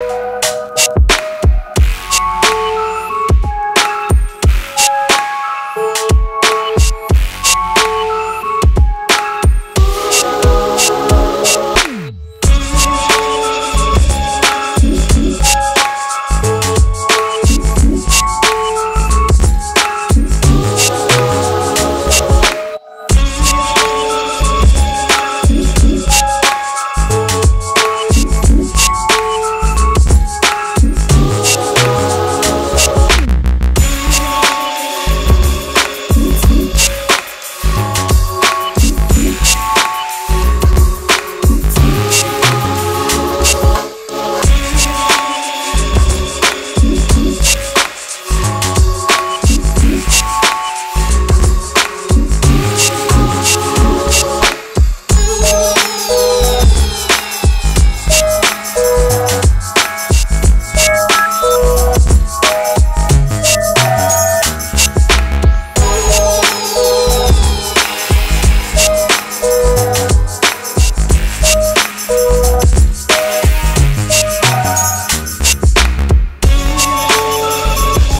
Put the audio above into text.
you